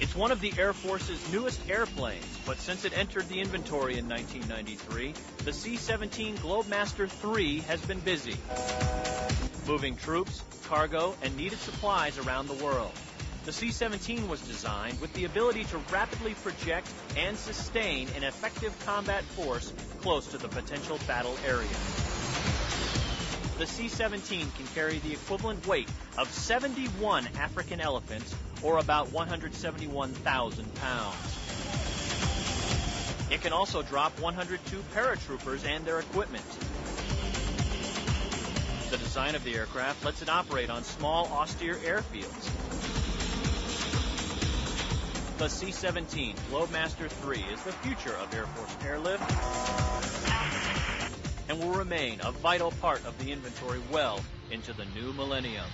It's one of the Air Force's newest airplanes, but since it entered the inventory in 1993, the C-17 Globemaster III has been busy, moving troops, cargo, and needed supplies around the world. The C-17 was designed with the ability to rapidly project and sustain an effective combat force close to the potential battle area. The C-17 can carry the equivalent weight of 71 African elephants, or about 171,000 pounds. It can also drop 102 paratroopers and their equipment. The design of the aircraft lets it operate on small, austere airfields. The C-17 Globemaster III is the future of Air Force airlift and will remain a vital part of the inventory well into the new millennium.